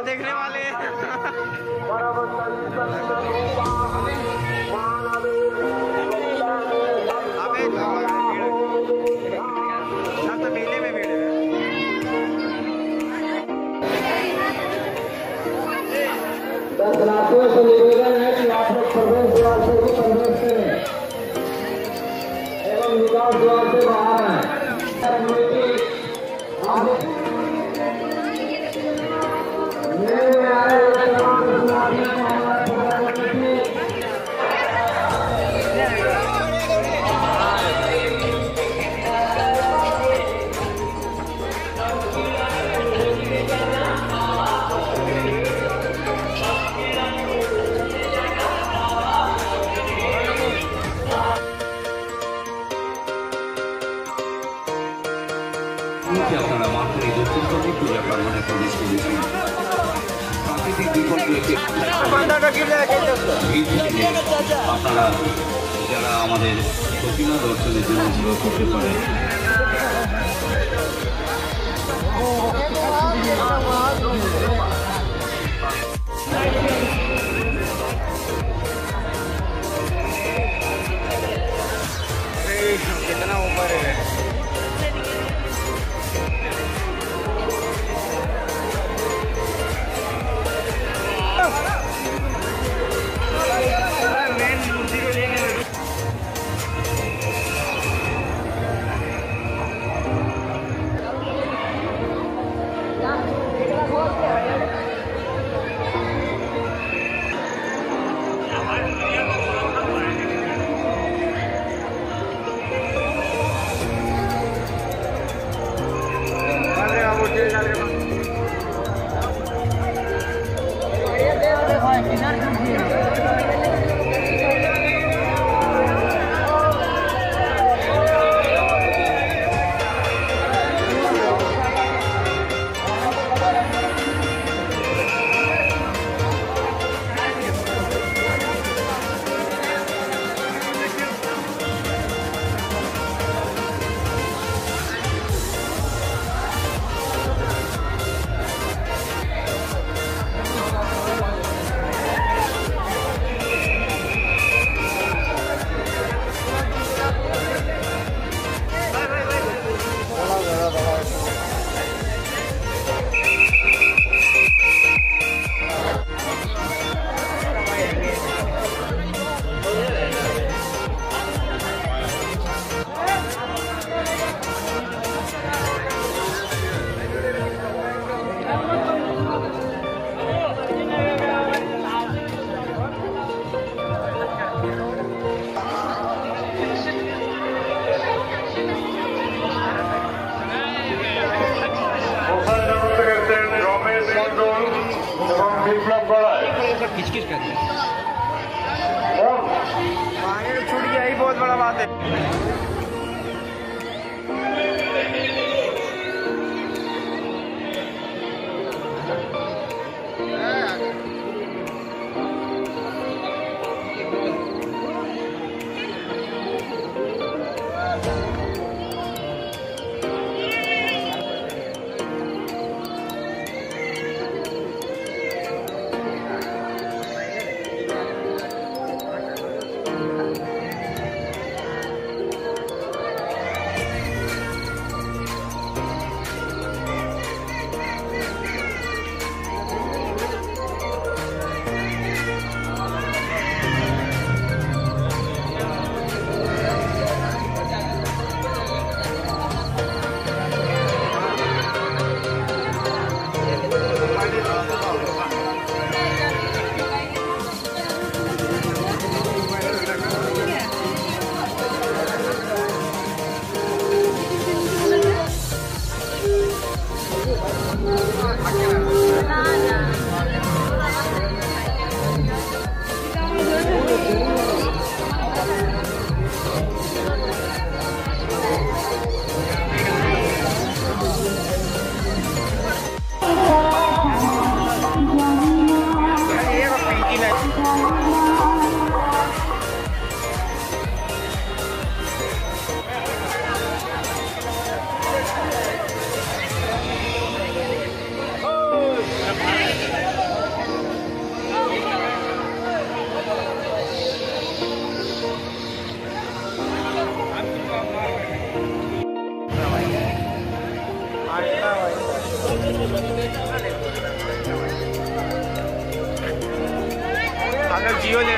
देखने वाले পূজা পার্বণে প্রবেশ করেছেন প্রাকৃতিক আপনারা যারা আমাদের প্রতিমা দর্শনের জন্য সেবা করতে পারে Oh, विप्लव बड़ा है। किच किच कर दिया छूट गया ही बहुत बड़ा बात है। हम जियो ले